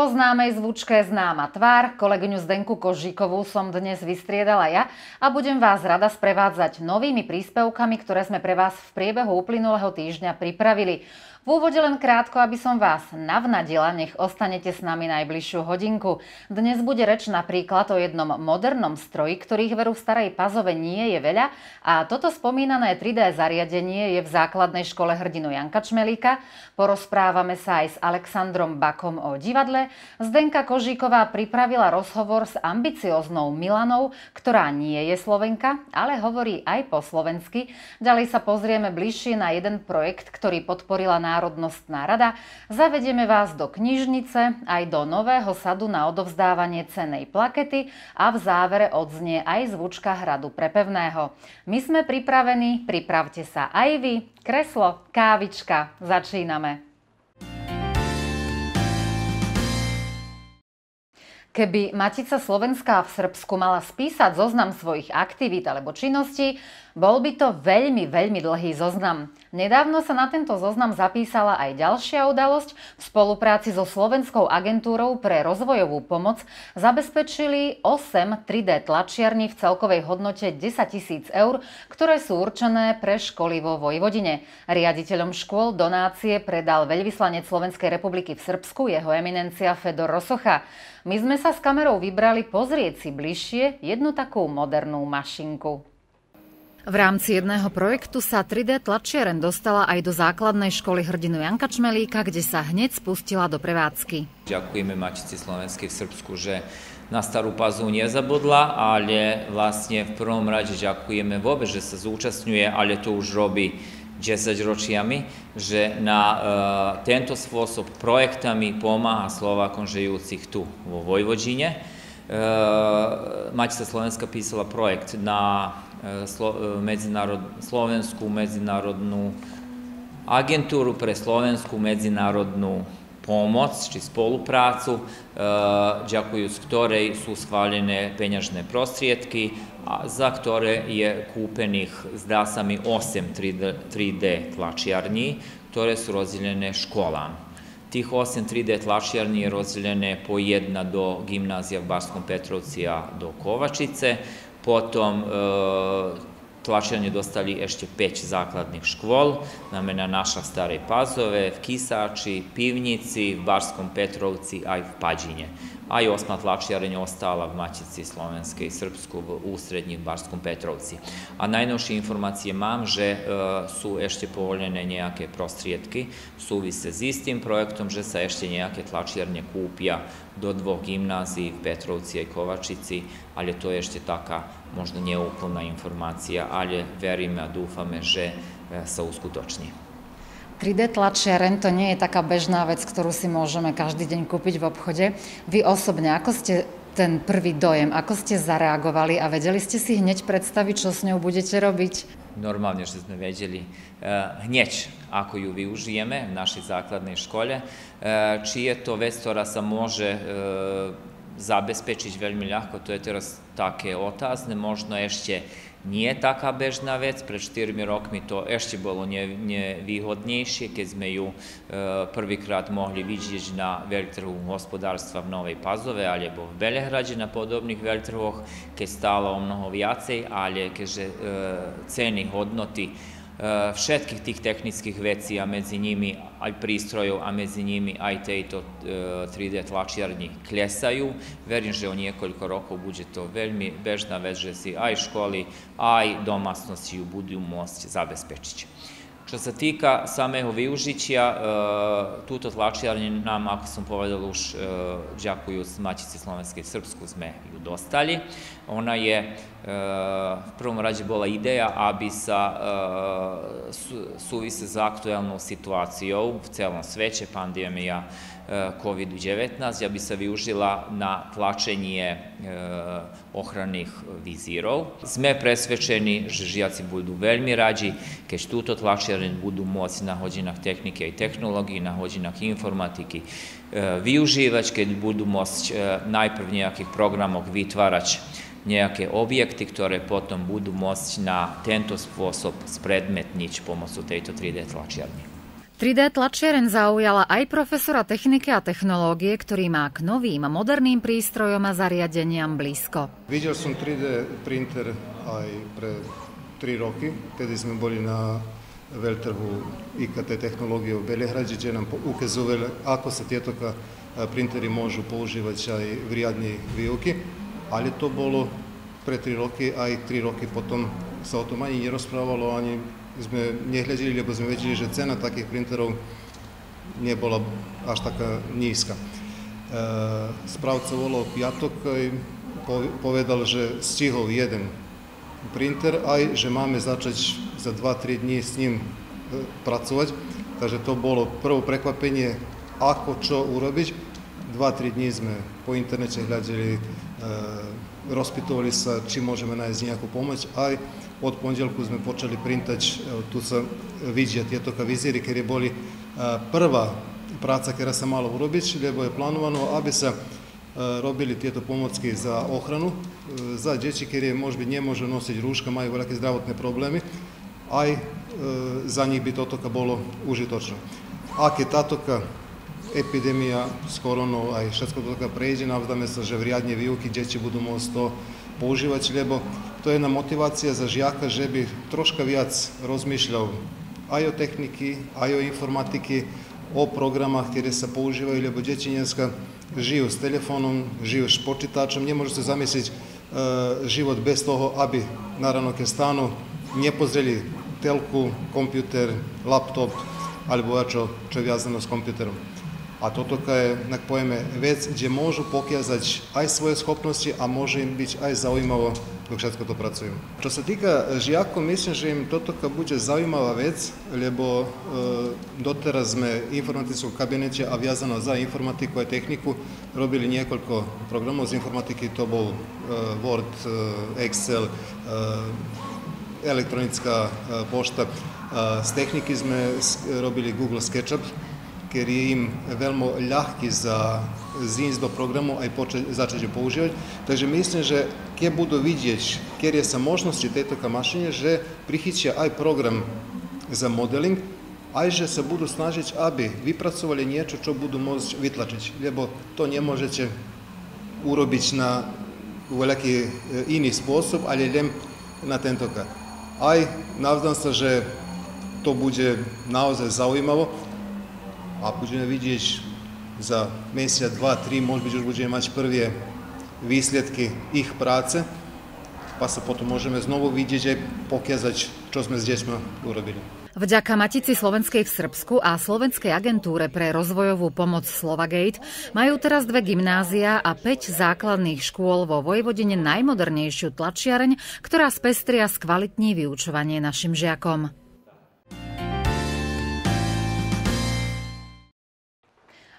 Po známej zvučke známa tvár, kolegyňu Zdenku Kožíkovú som dnes vystriedala ja a budem vás rada sprevádzať novými príspevkami, ktoré sme pre vás v priebehu uplynulého týždňa pripravili. V úvode len krátko, aby som vás navnadila, nech ostanete s nami najbližšiu hodinku. Dnes bude reč napríklad o jednom modernom stroji, ktorých veru v Starej Pazove nie je veľa a toto spomínané 3D zariadenie je v základnej škole hrdinu Janka Čmelíka. Porozprávame sa aj s Alexandrom Bakom o divadle. Zdenka Kožíková pripravila rozhovor s ambicioznou Milanou, ktorá nie je Slovenka, ale hovorí aj po slovensky. Ďalej sa pozrieme bližšie na jeden projekt, ktorý podporila na Národnostná rada, zavedieme vás do knižnice aj do nového sadu na odovzdávanie cenej plakety a v závere odznie aj zvučka hradu prepevného. My sme pripravení, pripravte sa aj vy. Kreslo, kávička, začíname. Keby Matica Slovenská v Srbsku mala spísať zoznam svojich aktivít alebo činností, bol by to veľmi, veľmi dlhý zoznam. Nedávno sa na tento zoznam zapísala aj ďalšia udalosť. V spolupráci so Slovenskou agentúrou pre rozvojovú pomoc zabezpečili 8 3D tlačiarní v celkovej hodnote 10 tisíc eur, ktoré sú určené pre školy vo Vojvodine. Riaditeľom škôl donácie predal veľvyslanec Slovenskej republiky v Srbsku, jeho eminencia Fedor Rosocha. My sme sa s kamerou vybrali pozrieť si bližšie jednu takú modernú mašinku. V rámci jedného projektu sa 3D tlačiaren dostala aj do základnej školy hrdinu Janka Čmelíka, kde sa hneď spustila do prevádzky. Ďakujeme Matici Slovenskej v Srbsku, že na Starú Pazu nezabudla, ale vlastne v prvom rade ďakujeme vôbec, že sa zúčastňuje, ale to už robí 10 ročiami, že na uh, tento spôsob projektami pomáha Slovákom žijúcich tu vo Vojvodine. Uh, Matica Slovenska písala projekt na E, E, e, međunarod, slovensku međunarodnu agenturu, pre slovensku međunarodnu pomoć, znači čiz spolupracu, e, za koju ktorej su schvaljene penjažne prostrijetki, a za ktore je kupenih zdasami 8 3D, 3D tlačijarnji, ktore su rozdeljene školama. Tih 8 3D tlačijarni je rozdeljene po jedna do gimnazija v Barskom Petrovcija do Kovačice, Potom e, tlačenje dostali ešte 5 základných škôl, znamená naša Starej Pazove, v Kisači, Pivnici, v Barskom Petrovci aj v Pađine. A i osma tlačijarenja ostala v Matici Slovenske i Srpsku v ústrednji v Barskom Petrovci. A najnovšie informacije mám, že e, su ešte povoljene nejaké prostrijedky suvise s istim projektom, že sa ešte nejaké tlačijarnje kupija do dvoch gimnaziji v Petrovci i Kovačici, ali to je ešte taká možda neúplna informacija, ali verime a dúfame, že e, sa uskutoční. 3D tlačiaren to nie je taká bežná vec, ktorú si môžeme každý deň kúpiť v obchode. Vy osobne, ako ste ten prvý dojem, ako ste zareagovali a vedeli ste si hneď predstaviť, čo s ňou budete robiť? Normálne, že sme vedeli uh, hneď, ako ju využijeme v našej základnej škole. Uh, či je to vec, ktorá sa môže uh, zabezpečiť veľmi ľahko, to je teraz také otázne, možno ešte nie taká bežná vec. Pred 4 rokmi to ešte bolo nevýhodnejšie, keď sme ju e, prvýkrát mohli vidieť na veľtrhu hospodárstva v Novej Pazove alebo v Belehrade na podobných veľtrhoch, keď stálo o mnoho viacej, ale keďže e, ceny, hodnoty všetkých tých technických vecí a medzi nimi aj prístrojov a medzi nimi aj tejto 3D eh, tlačiarni klesajú. Verím, že o niekoľko rokov bude to veľmi bežná vec, že si aj školy, aj domácnosti ju budú môcť zabezpečiť. Čo sa týka samého využitia, e, túto tlačiarne nám, ako som povedal už, e, ďakujú z Matice Slovenskej v Srbsku, sme ju dostali. Ona je, e, v prvom rade bola ideja, aby sa súvise s aktuálnou situáciou v celom svete, pandémia COVID-19, aby sa využila na tlačenie ochranných vizírov. Sme presvedčení, že žiaci budú veľmi radi, keď túto tlačiareň budú môcť na hodinách techniky aj technológií, na hodinách informatiky využívať, keď budú môcť najprv v nejakých programoch vytvárať nejaké objekty, ktoré potom budú môcť na tento spôsob spredmetniť pomocou tejto 3D tlačiarne. 3D tlačiareň zaujala aj profesora techniky a technológie, ktorý má k novým moderným prístrojom a zariadeniam blízko. Videl som 3D printer aj pre 3 roky, kedy sme boli na veľtrhu IKT technológie v Belehrade, kde nám ukazovali, ako sa tieto printery môžu používať aj v riadnej výuky, ale to bolo pre 3 roky, aj 3 roky potom sa o tom ani nerozprávalo, ani sme nehľadili, lebo sme vedeli, že cena takých printerov nebola až taká nízka. E, správca volal piatok povedal, že stihol jeden printer, aj že máme začať za 2-3 dní s ním e, pracovať. Takže to bolo prvé prekvapenie, ako čo urobiť. 2-3 dní sme po internete hľadili, e, rozpitovali sa, či môžeme nájsť nejakú pomoc. Aj od pondelku sme počali printať, tu sa vidia tieto vizíry, ktoré boli prvá práca, ktorá sa mala urobiť, lebo je plánovano, aby sa robili tieto pomocky za ochranu, za deti, ktoré možno nemôžu nosiť rúška, majú veľké zdravotné problémy, aj za nich by toto bolo užitočné. Ak je táto epidémia s koronou aj všetko toto prejde, navzdáme sa, že v riadne výuky deti budú môcť to používať, lebo to je jedna motivácia za žiaka, že by troška viac rozmýšľal aj o techniky, aj o informatiky, o programách, ktoré sa používajú, lebo deti dneska žijú s telefónom, žijú s počítačom, nemôžu sa zamyslieť e, život bez toho, aby na ráno, keď stanú, nepozreli telku, počítač, laptop alebo čo, čo je viazané s počítačom. A toto je, tak povieme, vec, kde môžu pokiazať aj svoje schopnosti a môže im byť aj zaujímavo, kako šestko to pracujem. Čo se tika eh, žijakov, mislim, že im to ka bude zaujímava vec, lebo e, doteraz sme informatickog kabineća, a vjazano za informatiku i tehniku, robili nekoliko programov z informatiki, to bol e, Word, e, Excel, elektronická pošta. S tehniki sme robili Google SketchUp, ker je im veľmi ľahký za zísť do programu aj počať, začať používať. Takže myslím, že keď budú vidieť, keď sa možnosti tejto mašine, že prichytia aj program za modeling, aj že sa budú snažiť, aby vypracovali niečo, čo budú môcť vytlačiť. Lebo to nemôžete urobiť na veľký iný spôsob, ale len na tento Aj navzdám sa, že to bude naozaj zaujímavé a budeme vidieť za mesiac, dva, tri, možno byť už budeme mať prvé výsledky ich práce, pa sa potom môžeme znovu vidieť aj pokázať, čo sme s deťmi urobili. Vďaka Matici Slovenskej v Srbsku a Slovenskej agentúre pre rozvojovú pomoc Slovagate majú teraz dve gymnázia a 5 základných škôl vo Vojvodine najmodernejšiu tlačiareň, ktorá spestria skvalitní vyučovanie našim žiakom.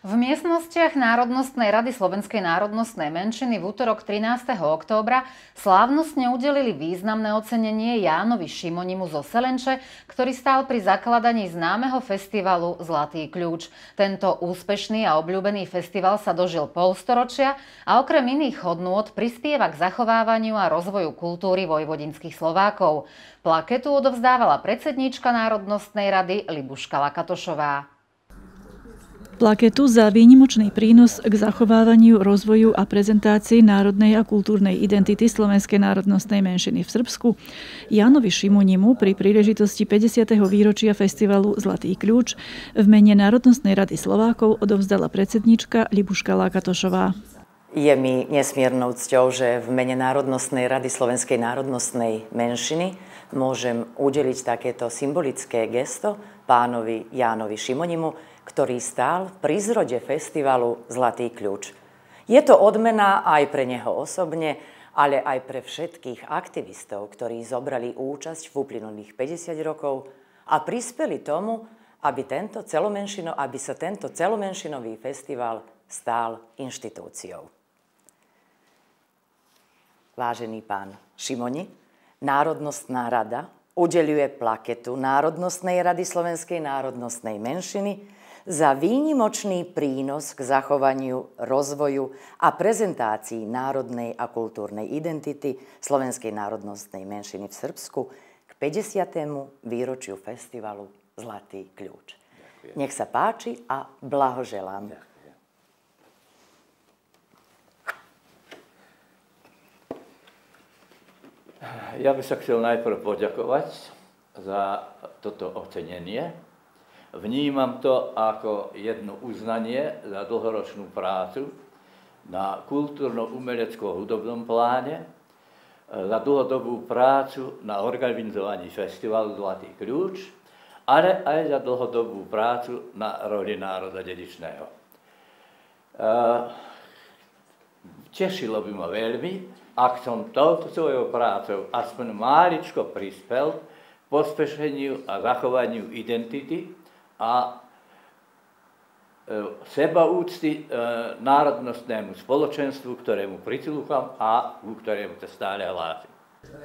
V miestnostiach Národnostnej rady Slovenskej národnostnej menšiny v útorok 13. októbra slávnostne udelili významné ocenenie Jánovi Šimonimu zo Selenče, ktorý stál pri zakladaní známeho festivalu Zlatý kľúč. Tento úspešný a obľúbený festival sa dožil polstoročia a okrem iných hodnôt prispieva k zachovávaniu a rozvoju kultúry vojvodinských Slovákov. Plaketu odovzdávala predsedníčka Národnostnej rady Libuška Lakatošová. Plaketu za výnimočný prínos k zachovávaniu, rozvoju a prezentácii národnej a kultúrnej identity Slovenskej národnostnej menšiny v Srbsku Janovi Šimunimu pri príležitosti 50. výročia festivalu Zlatý kľúč v mene Národnostnej rady Slovákov odovzdala predsednička Libuška Lákatošová. Je mi nesmiernou cťou, že v mene Národnostnej rady Slovenskej národnostnej menšiny môžem udeliť takéto symbolické gesto pánovi Jánovi Šimonimu, ktorý stál pri zrode festivalu Zlatý kľúč. Je to odmena aj pre neho osobne, ale aj pre všetkých aktivistov, ktorí zobrali účasť v uplynulých 50 rokov a prispeli tomu, aby, tento celomenšino, aby sa tento celomenšinový festival stál inštitúciou. Vážený pán Šimoni, Národnostná rada udeluje plaketu Národnostnej rady Slovenskej národnostnej menšiny za výnimočný prínos k zachovaniu, rozvoju a prezentácii národnej a kultúrnej identity slovenskej národnostnej menšiny v Srbsku k 50. výročiu festivalu Zlatý kľúč. Nech sa páči a blahoželám. Ďakujem. Ja by sa chcel najprv poďakovať za toto ocenenie. Vnímam to ako jedno uznanie za dlhoročnú prácu na kultúrno-umelecko-hudobnom pláne, za dlhodobú prácu na organizovaní festivalu Zlatý kľúč, ale aj za dlhodobú prácu na roli národa dedičného. Tešilo by ma veľmi, ak som touto svojou prácou aspoň máličko prispel pospešeniu a zachovaniu identity a e, sebaúcty e, národnostnému spoločenstvu, ktorému prislúcham a ku ktorému sa stále hlásim.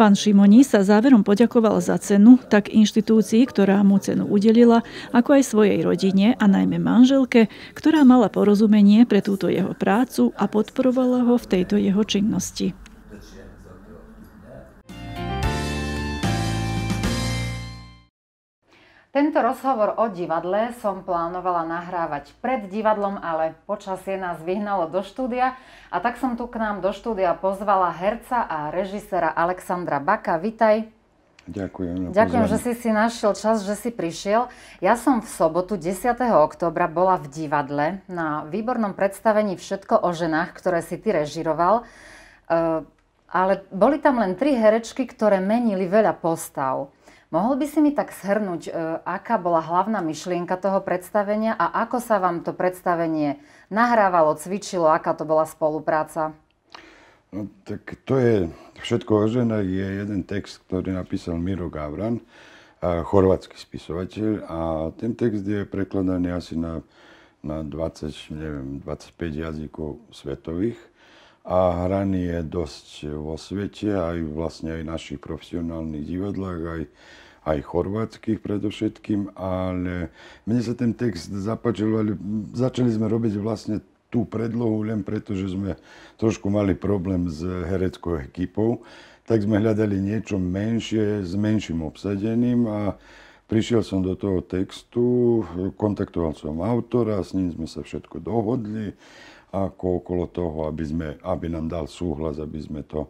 Pán Šimoni sa záverom poďakoval za cenu tak inštitúcii, ktorá mu cenu udelila, ako aj svojej rodine a najmä manželke, ktorá mala porozumenie pre túto jeho prácu a podporovala ho v tejto jeho činnosti. Tento rozhovor o divadle som plánovala nahrávať pred divadlom, ale počasie nás vyhnalo do štúdia a tak som tu k nám do štúdia pozvala herca a režisera Alexandra Baka. Vitaj. Ďakujem. Ďakujem, že si si našiel čas, že si prišiel. Ja som v sobotu 10. oktobra bola v divadle na výbornom predstavení Všetko o ženách, ktoré si ty režiroval. Uh, ale boli tam len tri herečky, ktoré menili veľa postav. Mohol by si mi tak shrnúť, e, aká bola hlavná myšlienka toho predstavenia a ako sa vám to predstavenie nahrávalo, cvičilo, aká to bola spolupráca? No, tak to je, všetko o ženách je jeden text, ktorý napísal Miro Gavran, chorvátsky spisovateľ. A ten text je prekladaný asi na, na 20, neviem, 25 jazykov svetových. A hraný je dosť vo svete, aj vlastne aj našich profesionálnych divadlách, aj, aj chorvátskych predovšetkým, ale mne sa ten text zapáčil, ale začali sme robiť vlastne tú predlohu len preto, že sme trošku mali problém s hereckou ekipou, tak sme hľadali niečo menšie, s menším obsadením a prišiel som do toho textu, kontaktoval som autora, s ním sme sa všetko dohodli ako okolo toho, aby, sme, aby nám dal súhlas, aby sme to,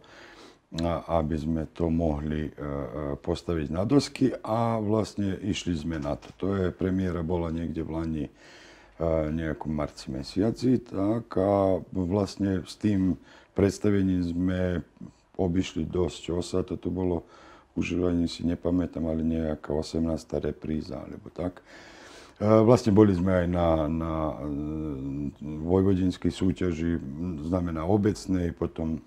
aby sme to mohli e, e, postaviť na dosky a vlastne išli sme na to. To je, premiéra bola niekde v Lani e, nejakom marci mesiaci, tak a vlastne s tým predstavením sme obišli dosť osa, toto bolo už ani si nepamätám, ale nejaká 18. repríza alebo tak. Vlastne boli sme aj na, na vojvodinskej súťaži, znamená obecnej, potom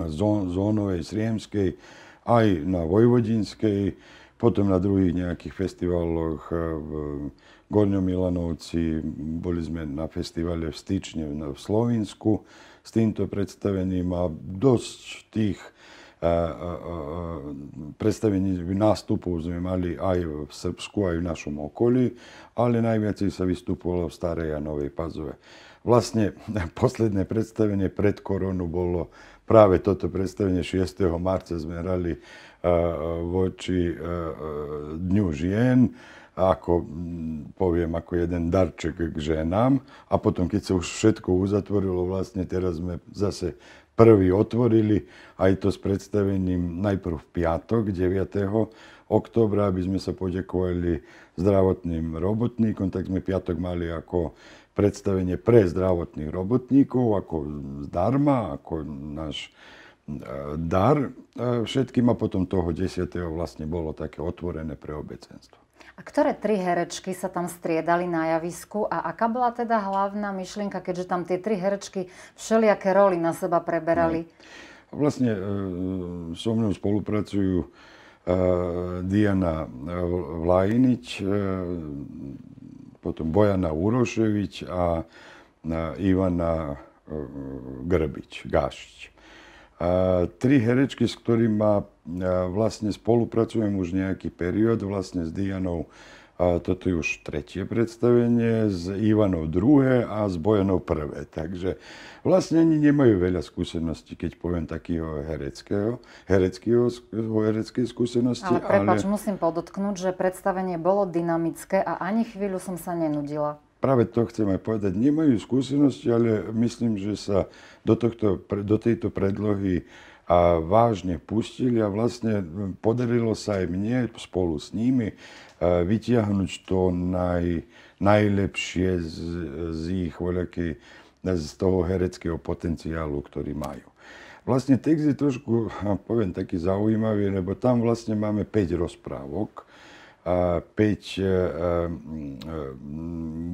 zónovej, sriemskej, aj na vojvodinskej, potom na druhých nejakých festivaloch e, v Gorňom Milanovci, boli sme na festivale v Styčne v Slovensku s týmto predstavením a dosť tých predstavení nástupov sme mali aj v Srbsku, aj v našom okolí, ale najviac sa vystupovalo v Starej a Novej Pazove. Vlastne posledné predstavenie pred koronu bolo práve toto predstavenie 6. marca sme hrali voči Dňu žien, ako poviem, ako jeden darček k ženám. A potom, keď sa už všetko uzatvorilo, vlastne teraz sme zase prvý otvorili aj to s predstavením najprv v piatok 9. oktobra, aby sme sa poďakovali zdravotným robotníkom, tak sme piatok mali ako predstavenie pre zdravotných robotníkov, ako zdarma, ako náš e, dar e, všetkým a potom toho 10. vlastne bolo také otvorené pre obecenstvo. A ktoré tri herečky sa tam striedali na javisku a aká bola teda hlavná myšlienka, keďže tam tie tri herečky všelijaké roly na seba preberali? No. Vlastne e, so mnou spolupracujú Diana Vlajinič, potom Bojana Uroševič a Ivana Grbič, Gašič. A tri herečky, s ktorými vlastne spolupracujem už nejaký period, vlastne s Dianou A toto je už tretie predstavenie, z Ivanov druhé a z Bojanov prvé. Takže vlastne ani nemajú veľa skúseností, keď poviem takého hereckého, hereckého, hereckej skúsenosti. Ale prepáč, ale... musím podotknúť, že predstavenie bolo dynamické a ani chvíľu som sa nenudila. Práve to chcem aj povedať. Nemajú skúsenosti, ale myslím, že sa do, tohto, do tejto predlohy a vážne pustili a vlastne podarilo sa aj mne spolu s nimi vytiahnuť to naj, najlepšie z, z ich voľakej, z toho hereckého potenciálu, ktorý majú. Vlastne text je trošku, poviem, taký zaujímavý, lebo tam vlastne máme 5 rozprávok, 5, e, e,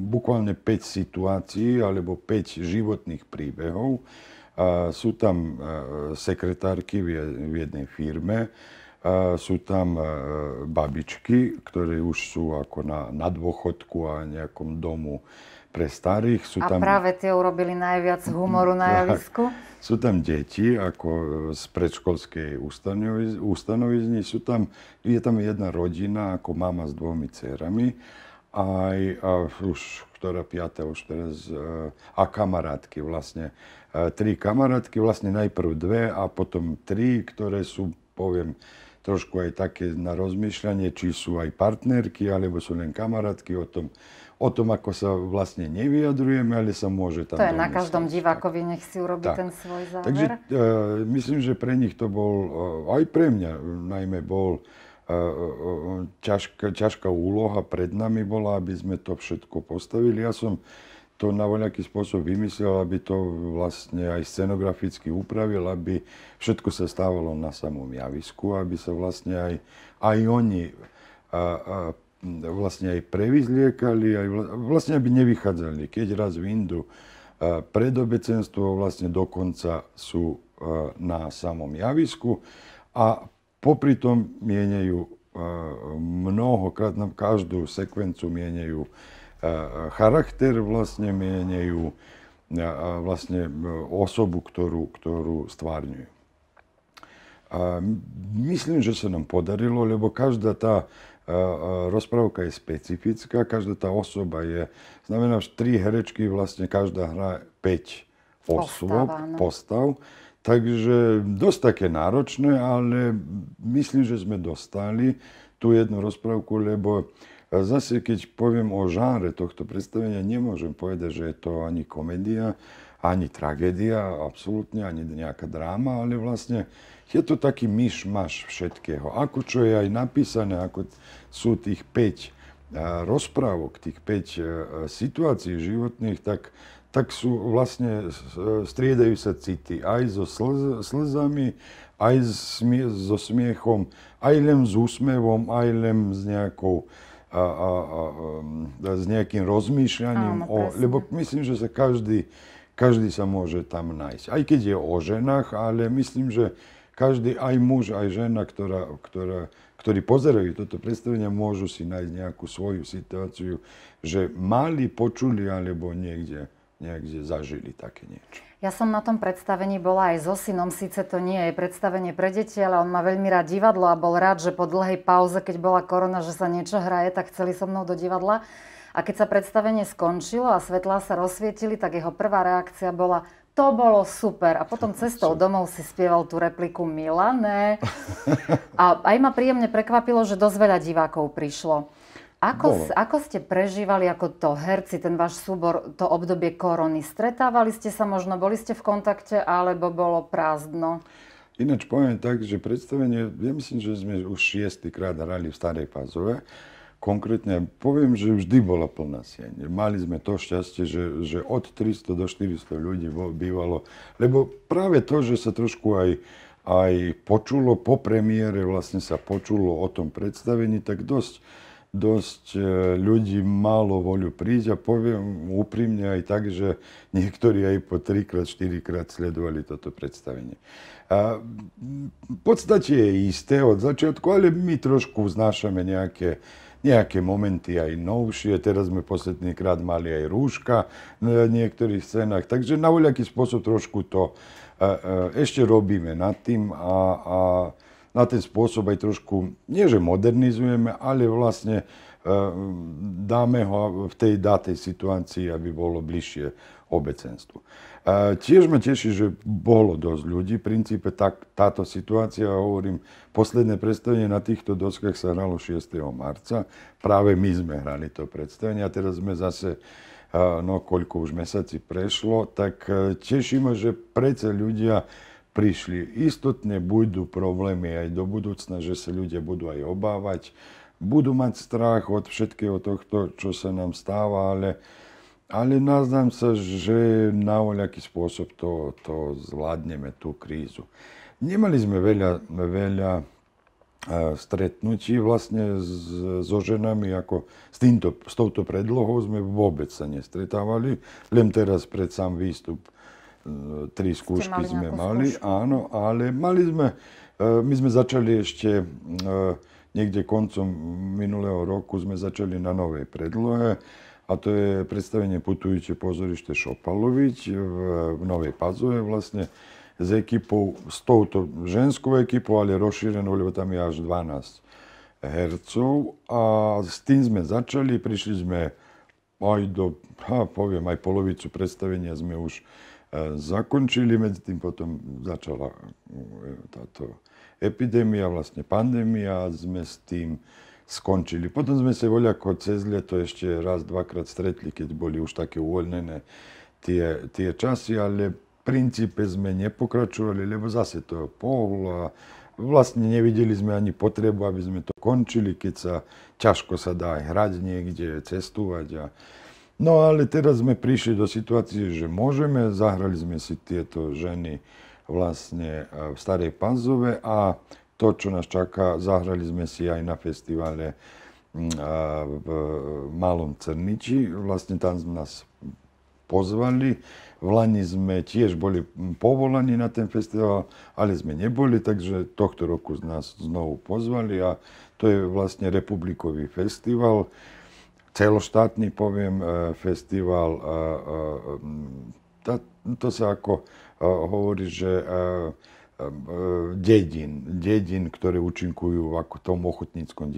bukvalne 5 situácií alebo 5 životných príbehov. Sú tam e, sekretárky v jednej firme, sú tam e, babičky, ktoré už sú ako na, na dôchodku a nejakom domu pre starých. Sú a tam, práve tie urobili najviac humoru na javisku? Sú tam deti ako z predškolskej ustanovizny. Sú tam, je tam jedna rodina ako mama s dvomi dcerami. Aj, a už ktorá piata už teraz, e, a kamarátky vlastne. E, tri kamarátky, vlastne najprv dve a potom tri, ktoré sú, poviem, trošku aj také na rozmýšľanie, či sú aj partnerky, alebo sú len kamarátky o tom, o tom, ako sa vlastne nevyjadrujeme, ale sa môže tam... To je na každom divákovi, nech si urobí tak. ten svoj záver. Takže uh, myslím, že pre nich to bol, uh, aj pre mňa najmä bol uh, ťažká, ťažká úloha pred nami bola, aby sme to všetko postavili. Ja som to na voľaký spôsob vymyslel, aby to vlastne aj scenograficky upravil, aby všetko sa stávalo na samom javisku, aby sa vlastne aj, aj oni a, a, vlastne aj prevyzliekali, aj vlastne aby nevychádzali. Keď raz vyjdu pred obecenstvo, vlastne dokonca sú na samom javisku a popri tom mienejú mnohokrát, na každú sekvencu mienejú charakter vlastne mienejú vlastne osobu, ktorú, ktorú stvárňujú. A myslím, že sa nám podarilo, lebo každá tá rozprávka je specifická, každá tá osoba je, znamená, že tri herečky, vlastne každá hrá 5 osôb, postav, postav. Takže dosť také náročné, ale myslím, že sme dostali tú jednu rozprávku, lebo Zase, keď poviem o žánre tohto predstavenia, nemôžem povedať, že je to ani komédia, ani tragédia, absolútne, ani nejaká dráma, ale vlastne je to taký myš-maš všetkého. Ako čo je aj napísané, ako sú tých 5 rozprávok, tých 5 situácií životných, tak, tak sú vlastne, striedajú sa city aj so slz, slzami, aj so smiechom, aj len s úsmevom, aj len s nejakou a, a, a, s nejakým rozmýšľaním, Áno, o, lebo myslím, že sa každý, každý sa môže tam nájsť. Aj keď je o ženách, ale myslím, že každý, aj muž, aj žena, ktorá, ktorá, ktorí pozerajú toto predstavenie, môžu si nájsť nejakú svoju situáciu, že mali, počuli alebo niekde, niekde zažili také niečo. Ja som na tom predstavení bola aj so synom, síce to nie je predstavenie pre deti, ale on má veľmi rád divadlo a bol rád, že po dlhej pauze, keď bola korona, že sa niečo hraje, tak chceli so mnou do divadla. A keď sa predstavenie skončilo a svetlá sa rozsvietili, tak jeho prvá reakcia bola, to bolo super. A potom cestou domov si spieval tú repliku Milané. A aj ma príjemne prekvapilo, že dosť veľa divákov prišlo. Ako, ako ste prežívali ako to herci, ten váš súbor, to obdobie korony? Stretávali ste sa možno, boli ste v kontakte, alebo bolo prázdno? Ináč poviem tak, že predstavenie, ja myslím, že sme už šiestýkrát hrali v Starej Pazove. Konkrétne poviem, že vždy bola plná sieň. Mali sme to šťastie, že, že od 300 do 400 ľudí bývalo. Lebo práve to, že sa trošku aj, aj počulo po premiére, vlastne sa počulo o tom predstavení, tak dosť dosť e, ľudí malo voľu prísť a poviem úprimne aj tak, že niektorí aj po trikrát, štyrikrát sledovali toto predstavenie. A v podstate je isté od začiatku, ale my trošku znášame nejaké, nejaké momenty aj novšie. Teraz sme posledný krát mali aj rúška na niektorých scénach, takže na voľaký spôsob trošku to e, e, ešte robíme nad tým a, a na ten spôsob aj trošku, nie že modernizujeme, ale vlastne dáme ho v tej datej situácii, aby bolo bližšie obecenstvu. Tiež ma teší, že bolo dosť ľudí. V princípe tak, táto situácia, hovorím, posledné predstavenie na týchto doskách sa hralo 6. marca. Práve my sme hrali to predstavenie a teraz sme zase no koľko už mesiaci prešlo, tak teší ma, že predsa ľudia prišli. Istotne budú problémy aj do budúcna, že sa ľudia budú aj obávať, budú mať strach od všetkého tohto, čo sa nám stáva, ale, ale nazdám sa, že na voľaký spôsob to, to zvládneme, tú krízu. Nemali sme veľa, veľa stretnutí vlastne so ženami, ako s, týmto, s touto predlohou sme vôbec sa nestretávali, len teraz pred sám výstup e, tri skúšky mali sme mali, skúšku? áno, ale mali sme, e, my sme začali ešte e, niekde koncom minulého roku sme začali na novej predlohe a to je predstavenie Putujúce pozorište Šopalovič v, Novej Pazove vlastne s ekipou, s touto ženskou ekipou, ale rozšírenou, lebo tam je až 12 hercov. A s tým sme začali, prišli sme aj do, ha, poviem, aj polovicu predstavenia sme už e, zakončili, medzi tým potom začala e, táto epidémia, vlastne pandémia a sme s tým skončili. Potom sme sa voľako cez leto ešte raz, dvakrát stretli, keď boli už také uvoľnené tie, tie časy, ale princípe sme nepokračovali, lebo zase to pohlo a vlastne nevideli sme ani potrebu, aby sme to končili, keď sa ťažko sa dá hrať niekde, cestovať. A... No ale teraz sme prišli do situácie, že môžeme, zahrali sme si tieto ženy vlastne v Starej Panzove a to, čo nás čaká, zahrali sme si aj na festivale v Malom Crniči. Vlastne tam nás pozvali v Lani sme tiež boli povolaní na ten festival, ale sme neboli, takže tohto roku nás znovu pozvali a to je vlastne republikový festival, celoštátny poviem e, festival. To sa ako e, hovorí, že e, dedín, dedín, ktoré účinkujú v tom ochotníckom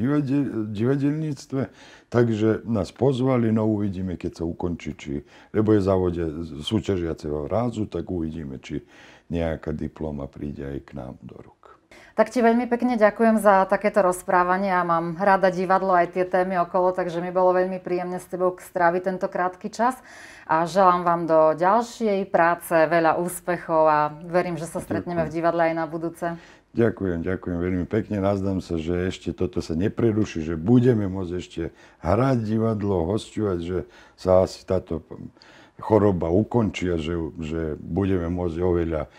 divadelníctve. Takže nás pozvali, no uvidíme, keď sa ukončí, či, lebo je závode súťažiaceho rázu, tak uvidíme, či nejaká diploma príde aj k nám do rúk. Tak ti veľmi pekne ďakujem za takéto rozprávanie a mám rada divadlo aj tie témy okolo, takže mi bolo veľmi príjemne s tebou stráviť tento krátky čas a želám vám do ďalšej práce veľa úspechov a verím, že sa stretneme ďakujem. v divadle aj na budúce. Ďakujem, ďakujem veľmi pekne. Nazdám sa, že ešte toto sa nepreruší, že budeme môcť ešte hrať divadlo, hosťovať, že sa asi táto choroba ukončí a že, že budeme môcť oveľa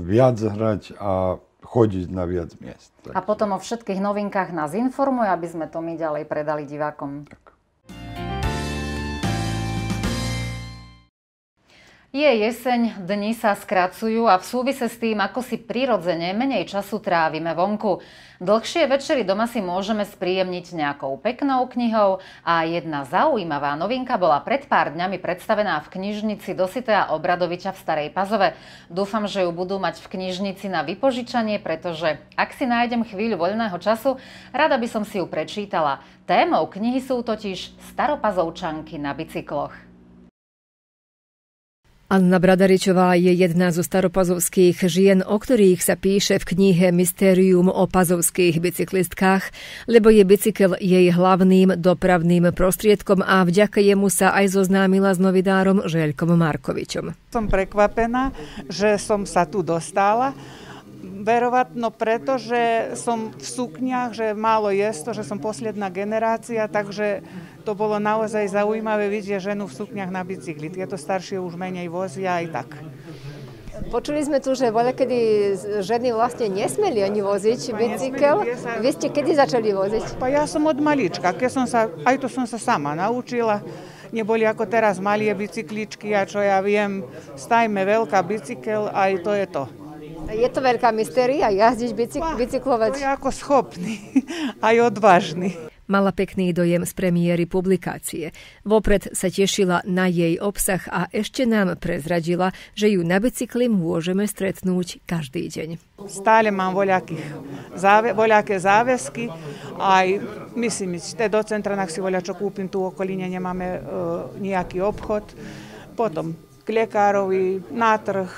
viac hrať a chodiť na viac miest. Tak. A potom o všetkých novinkách nás informuje, aby sme to my ďalej predali divákom. Tak. Je jeseň, dni sa skracujú a v súvise s tým, ako si prirodzene menej času trávime vonku. Dlhšie večery doma si môžeme spríjemniť nejakou peknou knihou a jedna zaujímavá novinka bola pred pár dňami predstavená v knižnici Dositeja Obradoviča v Starej Pazove. Dúfam, že ju budú mať v knižnici na vypožičanie, pretože ak si nájdem chvíľu voľného času, rada by som si ju prečítala. Témou knihy sú totiž staropazovčanky na bicykloch. Anna Bradaričová je jedna zo staropazovských žien, o ktorých sa píše v knihe Mysterium o pazovských bicyklistkách, lebo je bicykel jej hlavným dopravným prostriedkom a vďaka jemu sa aj zoznámila s novidárom Žeľkom Markovičom. Som prekvapená, že som sa tu dostala verovatno preto, že som v sukniach, že málo je to, že som posledná generácia, takže to bolo naozaj zaujímavé vidieť ženu v sukniach na bicykli. Tieto staršie už menej vozia aj tak. Počuli sme tu, že voľa kedy ženy vlastne nesmeli ani voziť bicykel. Vy ste kedy začali voziť? Pa ja som od malička, keď som sa, aj to som sa sama naučila. Neboli ako teraz malie bicykličky a čo ja viem, stajme veľká bicykel, aj to je to. Je to veľká mystéria jazdiť bicyk- bicyklovať? To je ako schopný, aj odvážny. Mala pekný dojem z premiéry publikácie. Vopred sa tešila na jej obsah a ešte nám prezradila, že ju na bicykli môžeme stretnúť každý deň. Stále mám záve, voľaké záväzky, aj myslím ísť do centra, si voľa čo kúpim, tu okoline nemáme e, nejaký obchod. Potom k lekárovi, na trh,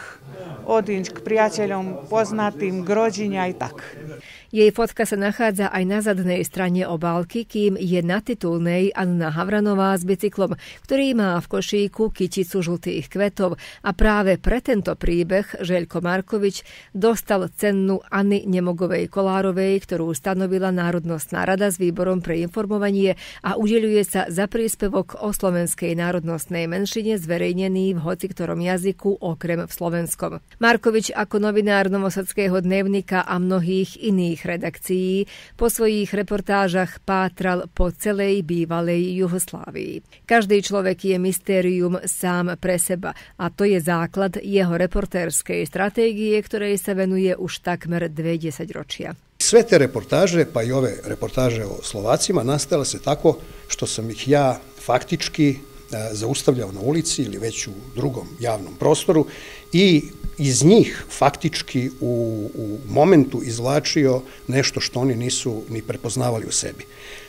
odísť k priateľom, poznatým, k rodine aj tak. Jej fotka sa nachádza aj na zadnej strane obálky, kým je na titulnej Anna Havranová s bicyklom, ktorý má v košíku kyticu žltých kvetov a práve pre tento príbeh Žeľko Markovič dostal cenu Anny Nemogovej Kolárovej, ktorú stanovila Národnostná rada s výborom pre informovanie a udeluje sa za príspevok o slovenskej národnostnej menšine zverejnený v hoci ktorom jazyku okrem v slovenskom. Markovič ako novinár Novosadského dnevnika a mnohých iných rôznych redakcií po svojich reportážach pátral po celej bývalej Juhoslávii. Každý človek je mystérium sám pre seba a to je základ jeho reportérskej stratégie, ktorej sa venuje už takmer dve desaťročia. Sve te reportaže, pa i ove reportaže o Slovacima, nastale se tako što sam ih ja faktički e, zaustavljao na ulici ili već u drugom javnom prostoru i iz njih faktički u, u momentu izvlačio nešto što oni nisu ni prepoznavali u sebi.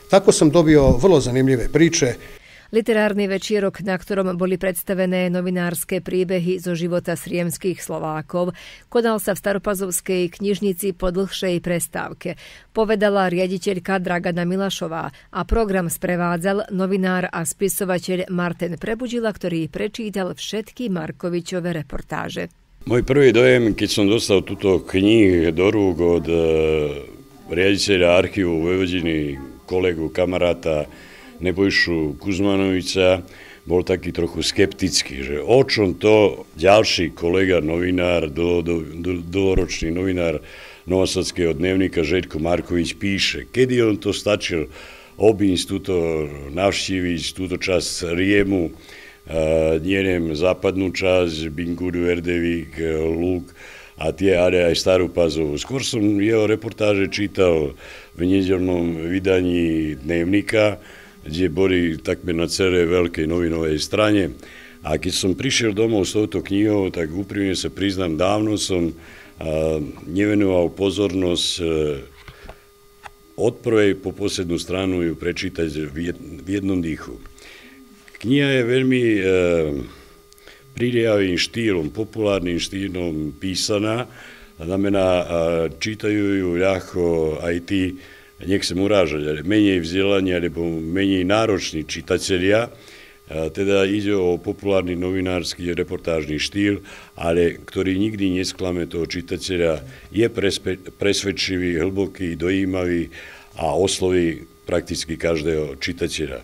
Tako sam dobio vrlo zanimljive priče Literárny večierok, na ktorom boli predstavené novinárske príbehy zo života sriemských Slovákov, konal sa v Staropazovskej knižnici po dlhšej prestávke. Povedala riaditeľka Dragana Milašová a program sprevádzal novinár a spisovateľ Martin Prebudila, ktorý prečítal všetky Markovičové reportáže. Môj prvý dojem, keď som dostal túto knih do rúk od e, riaditeľa archívu Vojvodiny, kolegu, kamaráta Nebojšu Kuzmanovica, bol taký trochu skeptický, že o čom to ďalší kolega, novinár, dlhoročný novinár Novosadského dnevníka Žeďko Markovič píše. Kedy on to stačil obísť, túto navštíviť, túto časť Riemu, neviem, západnú časť, Bingudu, Erdevík, Lúk a tie, ale aj Starú Pazovu. Skôr som jeho reportáže čítal v nedelnom vydaní Dnevnika, kde boli takmer na celej veľkej novinovej strane. A keď som prišiel domov s touto knihou, tak úprimne sa priznám, dávno som nevenoval pozornosť od prvej po poslednú stranu ju prečítať v jednom dýchu. Kniha je veľmi e, príliavým štýlom, populárnym štýlom písaná. Znamená, čítajú ju ľahko aj tí, nechcem urážať, ale menej vzdelaní alebo menej nároční čitatelia. Teda ide o populárny novinársky reportážny štýl, ale ktorý nikdy nesklame toho čitateľa, je presvedčivý, hlboký, dojímavý a osloví prakticky každého čitateľa.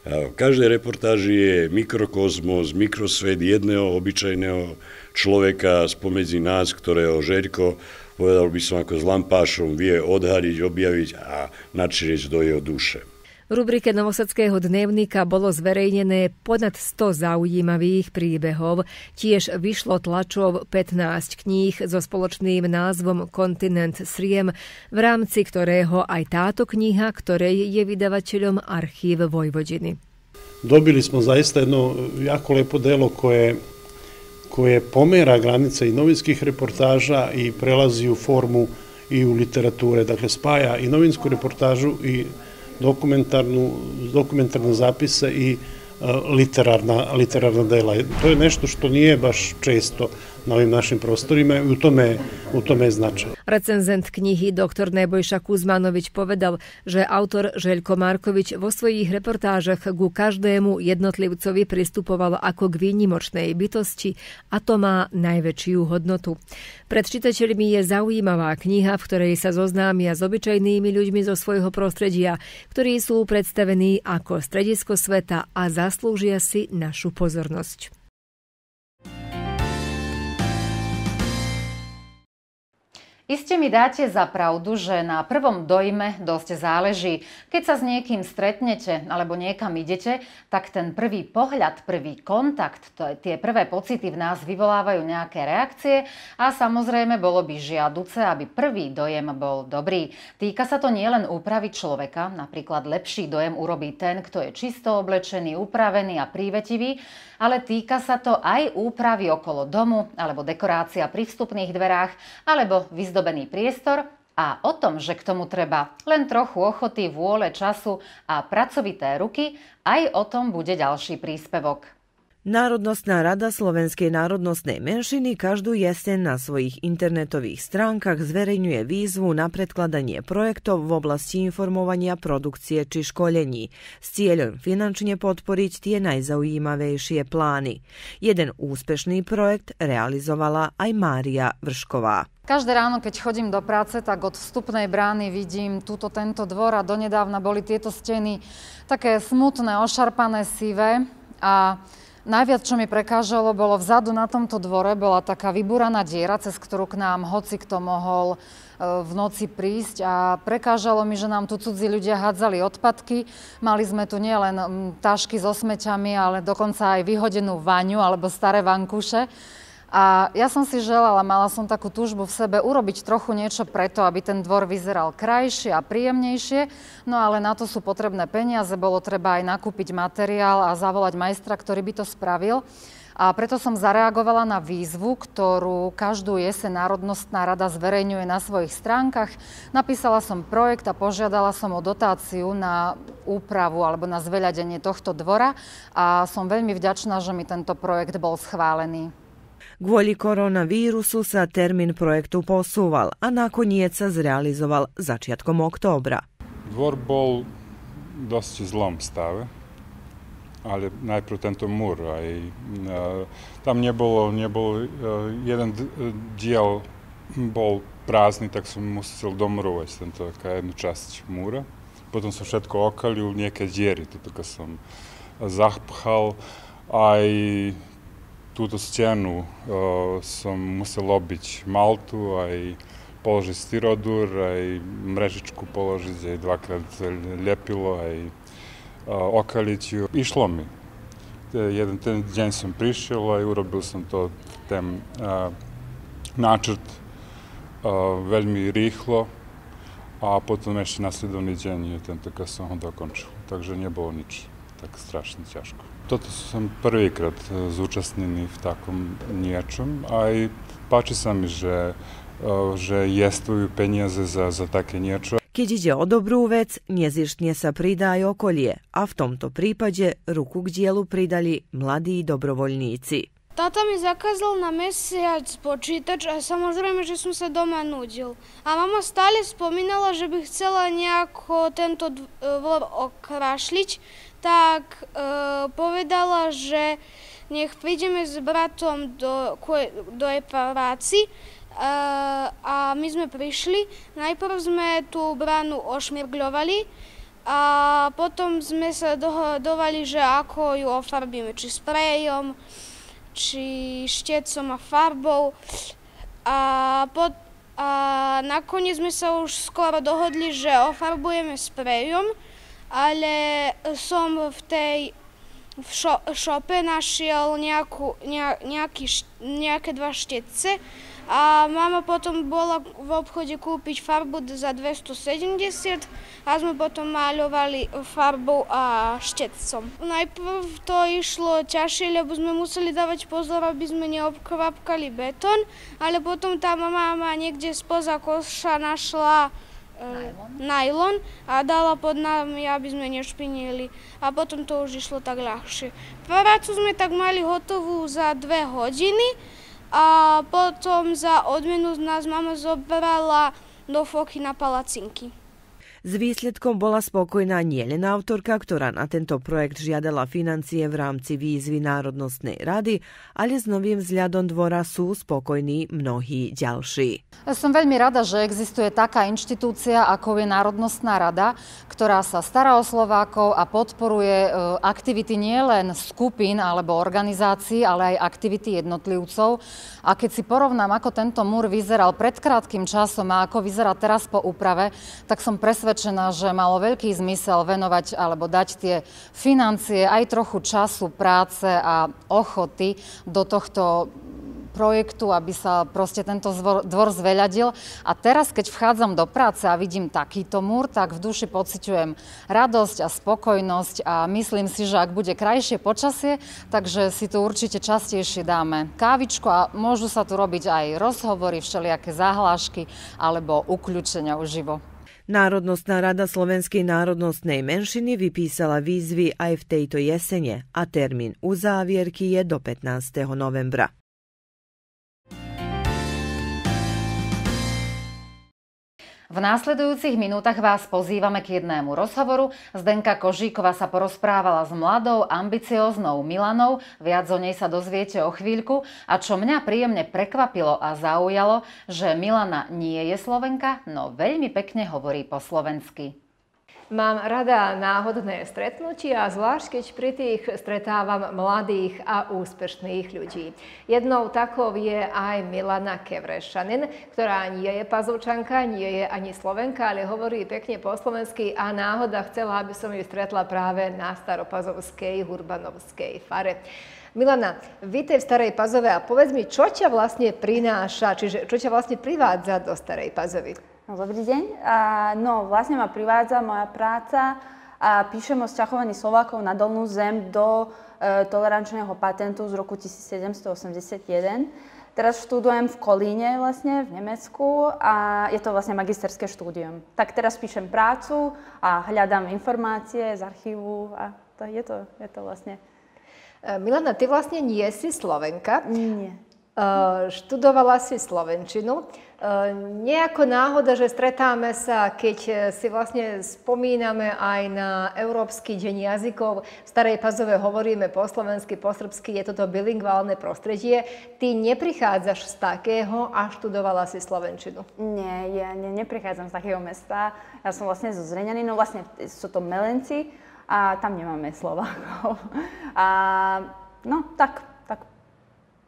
V každej reportáži je mikrokozmos, mikrosvet jedného obyčajného človeka spomedzi nás, ktorého Žeľko, povedal by som ako s lampášom, vie odhaliť, objaviť a načrieť do jeho duše. Rubrike Novosadského dnevníka bolo zverejnené ponad 100 zaujímavých príbehov. Tiež vyšlo tlačov 15 kníh so spoločným názvom Kontinent Sriem, v rámci ktorého aj táto kniha, ktorej je vydavateľom Archív Vojvodiny. Dobili smo zaista jedno jako lepo delo koje koje pomera granice i novinskih reportaža i prelazi u formu i u literature. Dakle, spaja i novinsku reportažu i dokumentarnu, dokumentarne zapise i literarna, literarna dela. To je nešto što nije baš često na našim prostorima i u tome, u tome je značaj. Recenzent knihy dr. Nebojša Kuzmanović povedal, že autor Željko Marković vo svojich reportážach ku každému jednotlivcovi pristupoval ako k výnimočnej bytosti a to má najväčšiu hodnotu. Pred čitateľmi je zaujímavá kniha, v ktorej sa zoznámia s obyčajnými ľuďmi zo svojho prostredia, ktorí sú predstavení ako stredisko sveta a zaslúžia si našu pozornosť. Iste mi dáte za pravdu, že na prvom dojme dosť záleží. Keď sa s niekým stretnete alebo niekam idete, tak ten prvý pohľad, prvý kontakt, to tie prvé pocity v nás vyvolávajú nejaké reakcie a samozrejme bolo by žiaduce, aby prvý dojem bol dobrý. Týka sa to nielen úpravy človeka, napríklad lepší dojem urobí ten, kto je čisto oblečený, upravený a prívetivý, ale týka sa to aj úpravy okolo domu alebo dekorácia pri vstupných dverách alebo vyzdobený priestor a o tom, že k tomu treba len trochu ochoty, vôle, času a pracovité ruky, aj o tom bude ďalší príspevok. Národnostná rada Slovenskej národnostnej menšiny každú jeseň na svojich internetových stránkach zverejňuje výzvu na predkladanie projektov v oblasti informovania produkcie či školení s cieľom finančne podporiť tie najzaujímavejšie plány. Jeden úspešný projekt realizovala aj Mária Vršková. Každé ráno, keď chodím do práce, tak od vstupnej brány vidím túto tento dvor a donedávna boli tieto steny také smutné, ošarpané, sivé a Najviac, čo mi prekážalo, bolo vzadu na tomto dvore, bola taká vybúraná diera, cez ktorú k nám hoci kto mohol e, v noci prísť a prekážalo mi, že nám tu cudzí ľudia hádzali odpadky. Mali sme tu nielen tašky so smeťami, ale dokonca aj vyhodenú vaňu alebo staré vankúše. A ja som si želala, mala som takú túžbu v sebe urobiť trochu niečo preto, aby ten dvor vyzeral krajšie a príjemnejšie, no ale na to sú potrebné peniaze, bolo treba aj nakúpiť materiál a zavolať majstra, ktorý by to spravil. A preto som zareagovala na výzvu, ktorú každú jese Národnostná rada zverejňuje na svojich stránkach. Napísala som projekt a požiadala som o dotáciu na úpravu alebo na zveľadenie tohto dvora a som veľmi vďačná, že mi tento projekt bol schválený. Kvôli koronavírusu sa termín projektu posúval a nakoniec sa zrealizoval začiatkom októbra. Dvor bol dosť zlom stave, ale najprv tento múr. Aj, e, tam nebolo, nebol, e, jeden diel bol prázdny, tak som musel domurovať tento, jednu časť múra. Potom som všetko okalil, nejaké diery, toto som zapchal. Aj túto stenu uh, som musel obiť maltu, aj položiť styrodur, aj mrežičku položiť, aj dvakrát lepilo, aj uh, okaliť ju. Išlo mi. Jeden ten deň som prišiel aj urobil som to, ten uh, náčrt uh, veľmi rýchlo a potom ešte nasledovný deň tento som ho dokončil. Takže nebolo nič tak strašne ťažko. Toto som prvýkrát e, zúčastnený v takom niečom. Aj páči sa mi, že, e, že jestvujú peniaze za, za také niečo. Keď ide o dobrú vec, nezištne sa pridá aj okolie a v tomto prípade ruku k dielu pridali mladí dobrovoľníci. Tata mi zakázal na mesiac počítač a samozrejme, že som sa doma nudil. A mama stále spomínala, že by chcela nejako tento dvor okrašliť, tak e, povedala, že nech prídeme s bratom do, do jej práci e, a my sme prišli. Najprv sme tú bránu ošmirgľovali a potom sme sa dohodovali, že ako ju ofarbíme, či sprejom, či štecom a farbou. A, pod, a nakoniec sme sa už skoro dohodli, že ofarbujeme sprejom ale som v tej v šo, šope našiel nejakú, nejaký, nejaké dva štetce a mama potom bola v obchode kúpiť farbu za 270 a sme potom maľovali farbou a štetcom. Najprv to išlo ťažšie, lebo sme museli dávať pozor, aby sme neobkvapkali betón, ale potom tá mama niekde spoza koša našla najlon a dala pod nami, aby sme nešpinili. A potom to už išlo tak ľahšie. Prácu sme tak mali hotovú za dve hodiny a potom za odmenu nás mama zobrala do foky na palacinky. S výsledkom bola spokojná nielen autorka, ktorá na tento projekt žiadala financie v rámci výzvy Národnostnej rady, ale s novým vzhľadom dvora sú spokojní mnohí ďalší. Som veľmi rada, že existuje taká inštitúcia, ako je Národnostná rada, ktorá sa stará o Slovákov a podporuje e, aktivity nielen skupín alebo organizácií, ale aj aktivity jednotlivcov. A keď si porovnám, ako tento múr vyzeral pred krátkým časom a ako vyzerá teraz po úprave, tak som presvedčená, presvedčená, že malo veľký zmysel venovať alebo dať tie financie, aj trochu času, práce a ochoty do tohto projektu, aby sa proste tento dvor zveľadil. A teraz, keď vchádzam do práce a vidím takýto múr, tak v duši pociťujem radosť a spokojnosť a myslím si, že ak bude krajšie počasie, takže si tu určite častejšie dáme kávičku a môžu sa tu robiť aj rozhovory, všelijaké zahlášky alebo ukľúčenia uživo. Národnostná rada Slovenskej národnostnej menšiny vypísala výzvy aj v tejto jesene a termín uzávierky je do 15. novembra. V následujúcich minútach vás pozývame k jednému rozhovoru. Zdenka Kožíková sa porozprávala s mladou, ambicióznou Milanou. Viac o nej sa dozviete o chvíľku. A čo mňa príjemne prekvapilo a zaujalo, že Milana nie je Slovenka, no veľmi pekne hovorí po slovensky. Mám rada náhodné stretnutia, zvlášť keď pri tých stretávam mladých a úspešných ľudí. Jednou takou je aj Milana Kevrešanin, ktorá nie je pazovčanka, nie je ani Slovenka, ale hovorí pekne po slovensky a náhoda chcela, aby som ju stretla práve na staropazovskej hurbanovskej fare. Milana, vítej v Starej Pazove a povedz mi, čo ťa vlastne prináša, čiže čo ťa vlastne privádza do Starej Pazovy? No, dobrý deň. A, no, vlastne ma privádza moja práca a píšem o sťahovaní Slovákov na dolnú zem do e, tolerančného patentu z roku 1781. Teraz študujem v Kolíne vlastne v Nemecku a je to vlastne magisterské štúdium. Tak teraz píšem prácu a hľadám informácie z archívu a to, je, to, je to vlastne. E, Milana, ty vlastne nie si Slovenka. Nie. Uh, študovala si Slovenčinu. Uh, nejako náhoda, že stretáme sa, keď e, si vlastne spomíname aj na Európsky deň jazykov. V Starej Pazove hovoríme po slovensky, po srbsky, je toto bilingválne prostredie. Ty neprichádzaš z takého a študovala si Slovenčinu. Nie, ja ne, neprichádzam z takého mesta. Ja som vlastne zo Zrenjaninu, vlastne sú to Melenci a tam nemáme Slovákov. A no, tak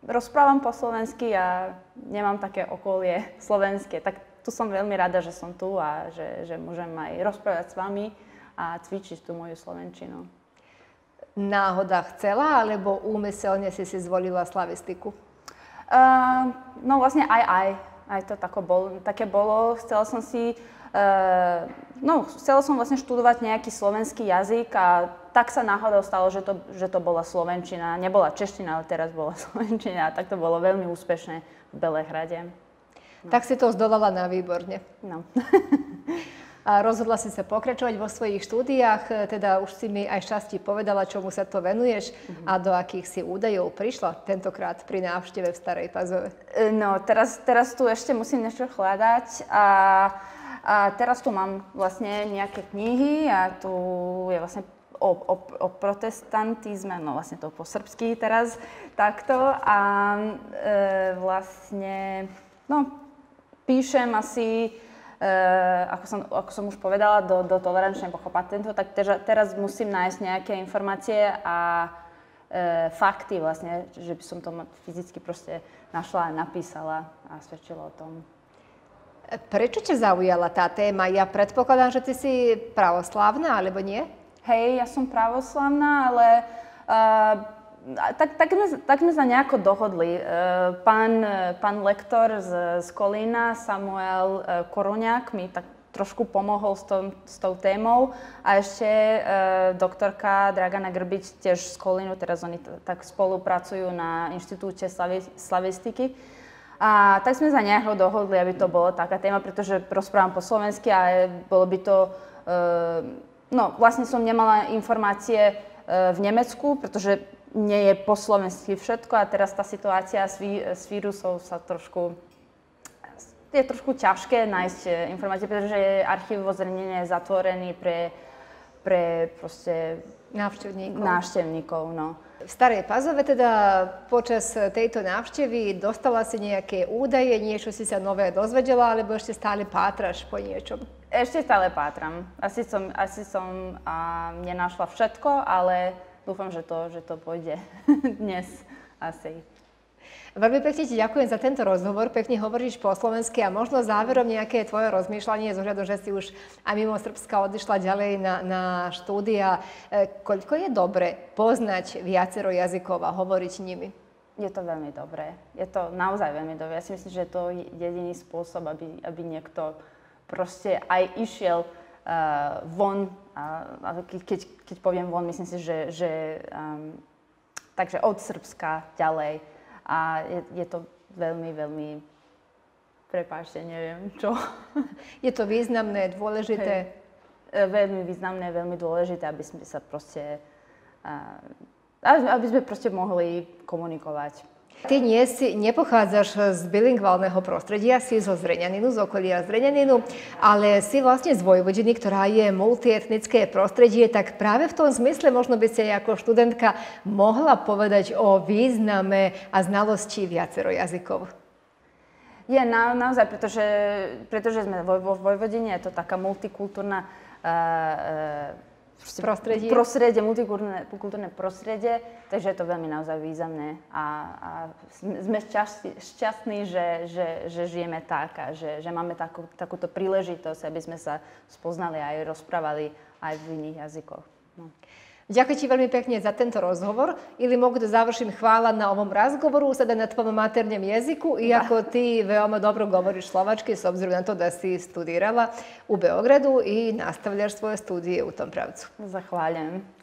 rozprávam po slovensky a nemám také okolie slovenské. Tak tu som veľmi rada, že som tu a že, že môžem aj rozprávať s vami a cvičiť tú moju slovenčinu. Náhoda chcela, alebo úmyselne si si zvolila slavistiku? Uh, no vlastne aj aj. Aj to tako bol, také bolo. Chcela som si Uh, no, chcela som vlastne študovať nejaký slovenský jazyk a tak sa náhodou stalo, že to, že to bola Slovenčina. Nebola čeština, ale teraz bola Slovenčina tak to bolo veľmi úspešné v Belehrade. No. Tak si to zdolala na výborne. No. a rozhodla si sa pokračovať vo svojich štúdiách, teda už si mi aj šťastí povedala, čomu sa to venuješ mm-hmm. a do akých si údajov prišla tentokrát pri návšteve v Starej Pazove. E, no, teraz, teraz tu ešte musím niečo hľadať a a teraz tu mám vlastne nejaké knihy a tu je vlastne o, o, o protestantizme, no vlastne to po srbsky teraz takto a e, vlastne, no píšem asi, e, ako, som, ako som už povedala, do, do tolerančného patentu, tak tež, teraz musím nájsť nejaké informácie a e, fakty vlastne, že by som to fyzicky proste našla napísala a svedčila o tom. Prečo ťa zaujala tá téma? Ja predpokladám, že ty si pravoslávna, alebo nie? Hej, ja som pravoslavná, ale uh, tak, tak, sme, tak sme sa nejako dohodli. Uh, pán, pán lektor z, z Kolína, Samuel uh, Koruňák, mi tak trošku pomohol s, tom, s tou témou. A ešte uh, doktorka Dragana Grbič tiež z Kolínu, teraz oni t- tak spolupracujú na Inštitúte slavi, slavistiky. A tak sme sa nejako dohodli, aby to bolo taká téma, pretože rozprávam po slovensky a bolo by to... Uh, no, vlastne som nemala informácie uh, v Nemecku, pretože nie je po slovensky všetko a teraz tá situácia s, ví, s vírusov sa trošku je trošku ťažké nájsť e, informácie, pretože archív vo Zrenine je zatvorený pre, pre proste návštevníkov. návštevníkov no. V Starej Pazove teda počas tejto návštevy dostala si nejaké údaje, niečo si sa nové dozvedela, alebo ešte stále pátraš po niečom? Ešte stále pátram. Asi som, asi som a, nenašla všetko, ale dúfam, že to, že to pôjde dnes asi. Veľmi pekne ti ďakujem za tento rozhovor, pekne hovoríš po slovensky a možno záverom nejaké tvoje rozmýšľanie z ohľadu, že si už aj mimo Srbska odišla ďalej na, na štúdia. E, koľko je dobre poznať viacero jazykov a hovoriť nimi? Je to veľmi dobré. Je to naozaj veľmi dobré. Ja si myslím, že to je jediný spôsob, aby, aby niekto proste aj išiel uh, von. Uh, keď, keď poviem von, myslím si, že, že um, takže od Srbska ďalej a je, je to veľmi, veľmi, prepáčte, neviem čo. Je to významné, dôležité? Hej. E, veľmi významné, veľmi dôležité, aby sme sa proste, aby sme proste mohli komunikovať. Ty nie si, nepochádzaš z bilingválneho prostredia, si zo Zreňaninu, z okolia Zreňaninu, ale si vlastne z Vojvodiny, ktorá je multietnické prostredie, tak práve v tom zmysle možno by si ako študentka mohla povedať o význame a znalosti viacero jazykov. Je na, naozaj, pretože, pretože sme vo, vo Vojvodine, je to taká multikultúrna uh, uh, prostredie. prostredie, multikultúrne, kultúrne prostredie, takže je to veľmi naozaj významné a, a sme šťastní, šťastní že, že, že žijeme tak a že, že máme takú, takúto príležitosť, aby sme sa spoznali a aj rozprávali aj v iných jazykoch. No. Ďakujem ti veľmi pekne za tento rozhovor. Ili mogu da završim hvala na ovom razgovoru, sada na tvojom maternjem jeziku, iako ti veoma dobro govoriš slovački, s obzirom na to da si studirala u Beogradu i nastavljaš svoje studije u tom pravcu. Zahvaljujem.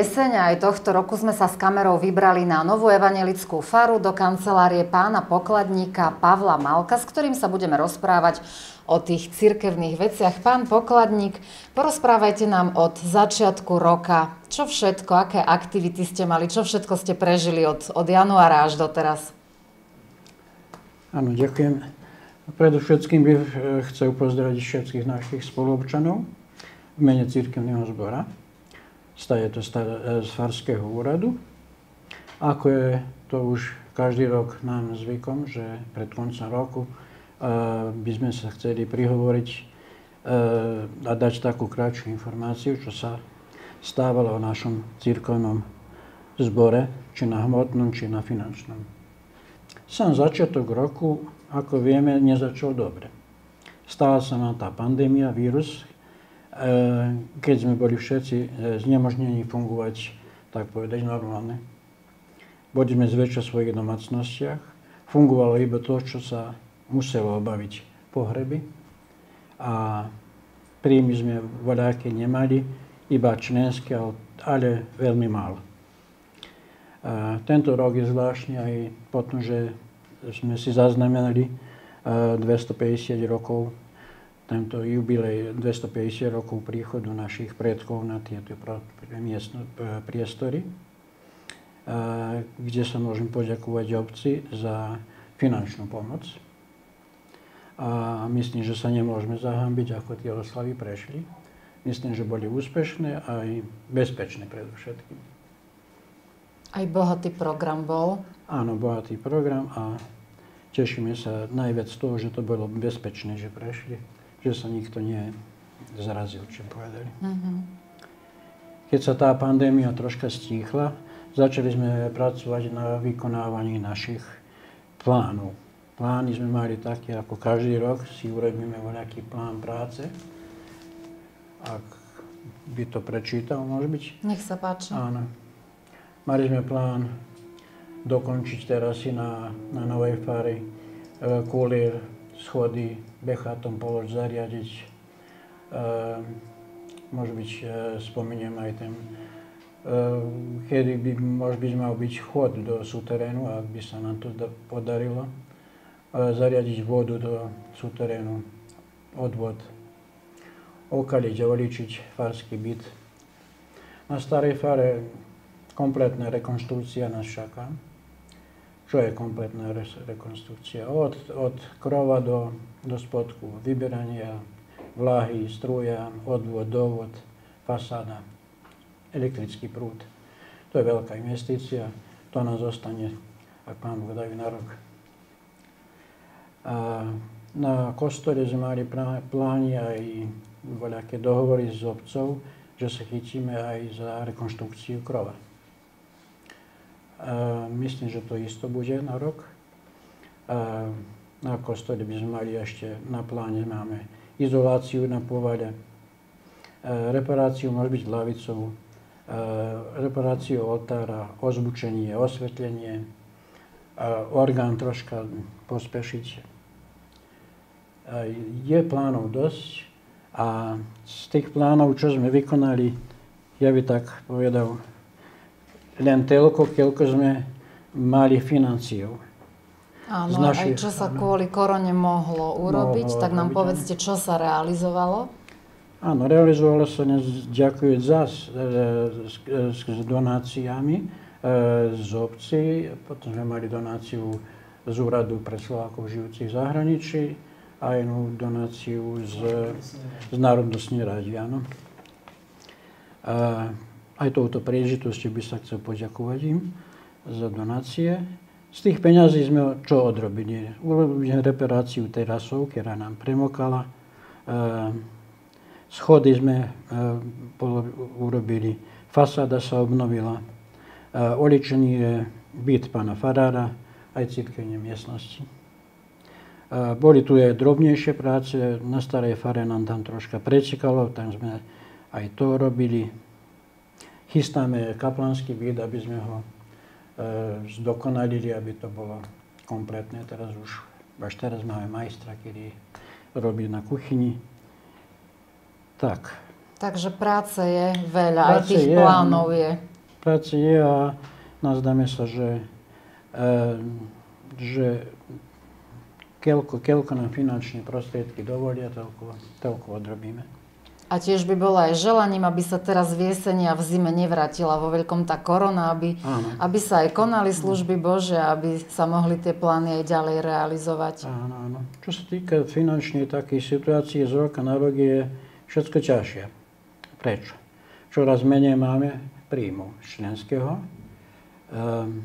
Jeseň aj tohto roku sme sa s kamerou vybrali na novú evangelickú faru do kancelárie pána pokladníka Pavla Malka, s ktorým sa budeme rozprávať o tých cirkevných veciach. Pán pokladník, porozprávajte nám od začiatku roka, čo všetko, aké aktivity ste mali, čo všetko ste prežili od, od januára až do teraz. Áno, ďakujem. Predovšetkým by chcel pozdraviť všetkých našich spoluobčanov v mene Církevného zbora je to z Farského úradu. Ako je to už každý rok nám zvykom, že pred koncom roku uh, by sme sa chceli prihovoriť uh, a dať takú kratšiu informáciu, čo sa stávalo o našom církovnom zbore, či na hmotnom, či na finančnom. Sam začiatok roku, ako vieme, nezačal dobre. Stala sa nám tá pandémia, vírus, keď sme boli všetci eh, znemožnení fungovať, tak povedať, normálne. Boli sme zväčša v svojich domácnostiach. Fungovalo iba to, čo sa muselo obaviť pohreby. A príjmy sme voľaké nemali, iba členské, ale veľmi málo. A tento rok je zvláštny aj potom, že sme si zaznamenali 250 eh, rokov tento jubilej 250 rokov príchodu našich predkov na tieto priestory, kde sa môžem poďakovať obci za finančnú pomoc. A myslím, že sa nemôžeme zahambiť, ako tie oslavy prešli. Myslím, že boli úspešné a aj bezpečné predovšetkým. Aj bohatý program bol? Áno, bohatý program a tešíme sa najviac z toho, že to bolo bezpečné, že prešli že sa nikto nezrazil, čo povedali. Mm-hmm. Keď sa tá pandémia troška stíchla, začali sme pracovať na vykonávaní našich plánov. Plány sme mali také, ako každý rok si urobíme nejaký plán práce. Ak by to prečítal, môže byť? Nech sa páči. Áno. Mali sme plán dokončiť terasy na, na novej fári, e, schody, bechatom polož zariadiť. E, môže byť, e, spomeniem aj ten, kedy by, môže byť mal byť chod do súterénu, ak by sa nám to podarilo. Zariadiť vodu do súterénu, odvod, okaliť a oličiť farský byt. Na starej fare kompletná rekonštrukcia nás čaká. Čo je kompletná rekonstrukcia? Od, od krova do, do spodku, vyberania vlahy, struja, odvod, dovod, fasáda, elektrický prúd. To je veľká investícia, to nás zostane, ak pán Boh dajú na rok. A na kostole sme mali plány aj voľaké dohovory s obcov, že sa chytíme aj za rekonštrukciu krova. Myslím, že to isto bude na rok. Na kostole by sme mali ešte na pláne máme izoláciu na povale, reparáciu môže byť lavicou, reparáciu oltára, ozvučenie, osvetlenie, orgán troška pospešiť. Je plánov dosť a z tých plánov, čo sme vykonali, ja by tak povedal, len toľko, koľko sme mali financiou. Áno, našich, aj čo sa kvôli korone mohlo urobiť, mohlo tak nám povedzte, čo sa realizovalo? Áno, realizovalo sa ďakujem za s, e, s, s, s donáciami e, z obci, potom sme mali donáciu z úradu pre Slovákov žijúcich v zahraničí a jednu donáciu z, z Národnostnej rady, áno. A, aj touto príležitosťou by sa chcel poďakovať im za donácie. Z tých peňazí sme čo odrobili? Urobili reparáciu terasov, ktorá nám premokala. Schody sme urobili, fasáda sa obnovila, oličenie byt pána Farára, aj církevne miestnosti. Boli tu aj drobnejšie práce, na starej fare nám tam troška precikalo, tam sme aj to robili chystáme kaplanský byt, aby sme ho e, zdokonalili, aby to bolo kompletné. Teraz už, až teraz máme majstra, ktorý robí na kuchyni. Tak. Takže práce je veľa, práce aj tých je, plánov je. Práce je a nazdáme sa, že, e, že keľko, keľko nám finančné prostriedky dovolia, toľko, toľko odrobíme. A tiež by bolo aj želaním, aby sa teraz v jeseni a v zime nevrátila vo veľkom tá korona, aby, aby sa aj konali služby Bože, aby sa mohli tie plány aj ďalej realizovať. Áno, áno. Čo sa týka finančnej takej situácie z roka na rok je všetko ťažšie. Prečo? Čoraz menej máme príjmu členského. Um,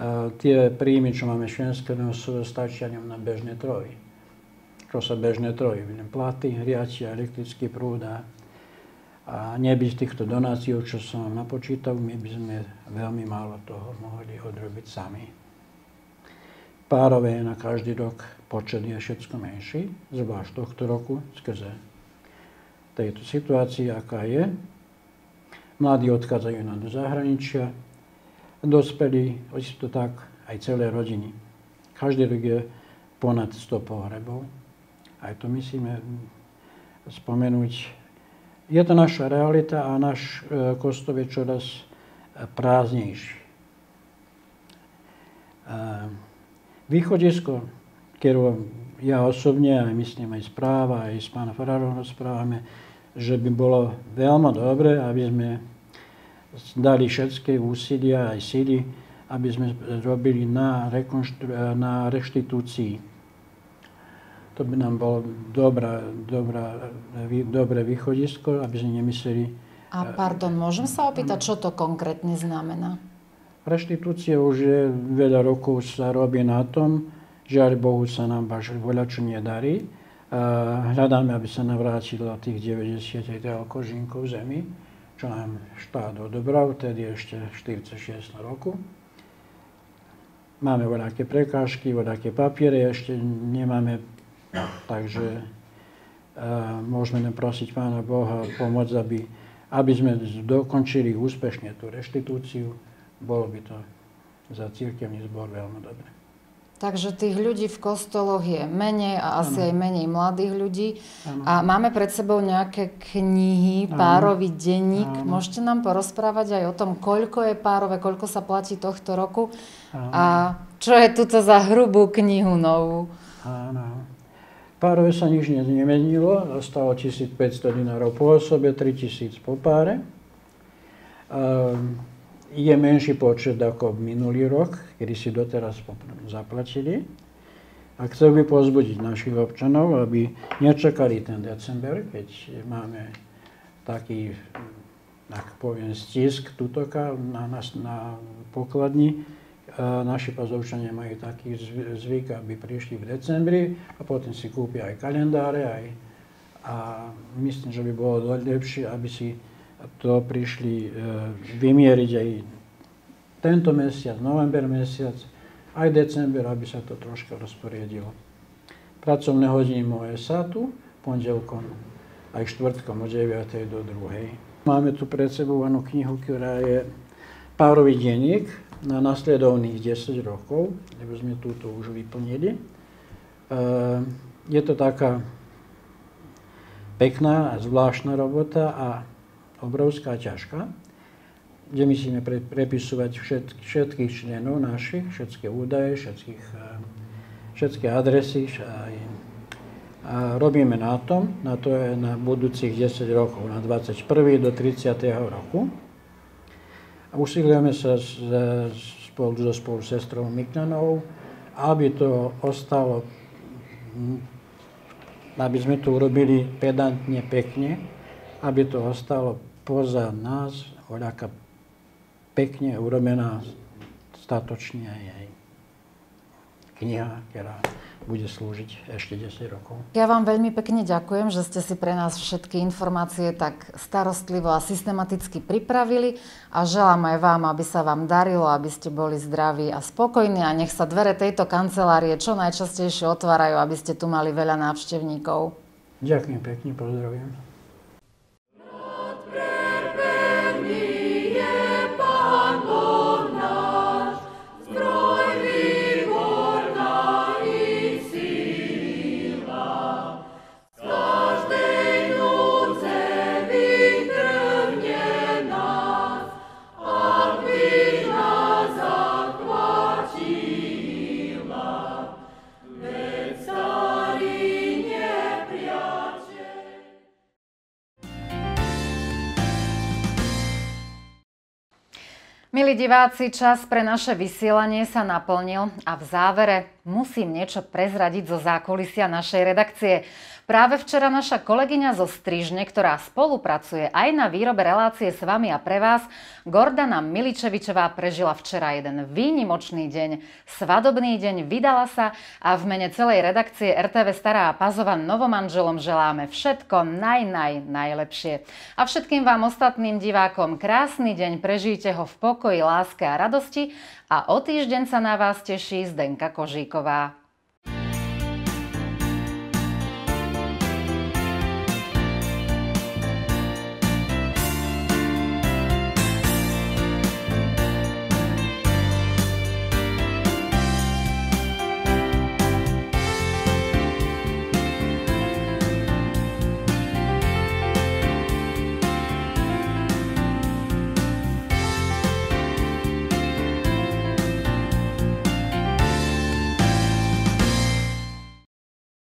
uh, tie príjmy, čo máme členského, sú stačia na bežné trojy čo sa bežne trojí. Platy, hriatia, elektrický prúd a, a nebyť týchto donácií, čo som vám napočítal, my by sme veľmi málo toho mohli odrobiť sami. Párové na každý rok počet je všetko menší, zvlášť tohto roku, skrze tejto situácii, aká je. Mladí odchádzajú na do zahraničia, dospelí, to tak, aj celé rodiny. Každý rok je ponad 100 pohrebov. Aj to musíme spomenúť. Je to naša realita a náš e, kostol je čoraz e, prázdnejší. E, východisko, ktoré ja osobne, aj myslím aj správa, aj s pánom Farárom rozprávame, že by bolo veľmi dobre, aby sme dali všetky úsilia aj síly, aby sme robili na, na reštitúcii to by nám bolo dobrá, dobrá, dobré východisko, aby sme nemysleli... A pardon, môžem sa opýtať, čo to konkrétne znamená? Reštitúcia už je veľa rokov sa robí na tom, žiaľ Bohu sa nám až veľa čo nedarí. Hľadáme, aby sa navrátilo tých 90 kožinkov zemi, čo nám štát odobral, tedy ešte 46 roku. Máme voľaké prekážky, voľaké papiere, ešte nemáme Takže uh, môžeme len prosiť Pána Boha pomôcť, aby, aby sme dokončili úspešne tú reštitúciu. Bolo by to za církevný zbor veľmi dobre. Takže tých ľudí v kostoloch je menej a asi ano. aj menej mladých ľudí. Ano. A máme pred sebou nejaké knihy, ano. párový denník. Ano. Môžete nám porozprávať aj o tom, koľko je párové, koľko sa platí tohto roku ano. a čo je tuto za hrubú knihu novú. Áno. Párové sa nič nemenilo, zostalo 1500 dinárov po osobe, 3000 po páre. Um, je menší počet ako minulý rok, kedy si doteraz zaplatili. A chcel by pozbudiť našich občanov, aby nečakali ten december, keď máme taký, tak poviem, stisk tutoka na, na, na pokladni. Naši pazovčania majú taký zvyk, aby prišli v decembri a potom si kúpia aj kalendáre. Aj, a myslím, že by bolo lepšie, aby si to prišli e, vymieriť aj tento mesiac, november mesiac, aj december, aby sa to troška rozporiedilo. Pracovné hodiny moje sa tu, pondelkom aj štvrtkom od 9. do 2. Máme tu pred sebou jednu knihu, ktorá je párový denník na nasledovných 10 rokov, lebo sme túto už vyplnili. Je to taká pekná a zvláštna robota a obrovská ťažká kde musíme pre, prepisovať všetk, všetkých členov našich, všetky údaje, všetkých, eh, všetky adresy. A, a robíme na tom, na to je na budúcich 10 rokov, na 21. do 30. roku. Usilujeme sa s, spolu so spolu sestrou Miknanou, aby to ostalo, aby sme to urobili pedantne, pekne, aby to ostalo poza nás, voľaká pekne urobená, statočne aj kniha, ktorá bude slúžiť ešte 10 rokov. Ja vám veľmi pekne ďakujem, že ste si pre nás všetky informácie tak starostlivo a systematicky pripravili a želám aj vám, aby sa vám darilo, aby ste boli zdraví a spokojní a nech sa dvere tejto kancelárie čo najčastejšie otvárajú, aby ste tu mali veľa návštevníkov. Ďakujem pekne, pozdravujem. Diváci, čas pre naše vysielanie sa naplnil a v závere musím niečo prezradiť zo zákulisia našej redakcie. Práve včera naša kolegyňa zo Strižne, ktorá spolupracuje aj na výrobe relácie s vami a pre vás, Gordana Miličevičová prežila včera jeden výnimočný deň, svadobný deň, vydala sa a v mene celej redakcie RTV Stará a Pazova novomanželom želáme všetko naj, naj, najlepšie. A všetkým vám ostatným divákom krásny deň, prežijte ho v pokoji, láske a radosti a o týždeň sa na vás teší Zdenka Kožíková.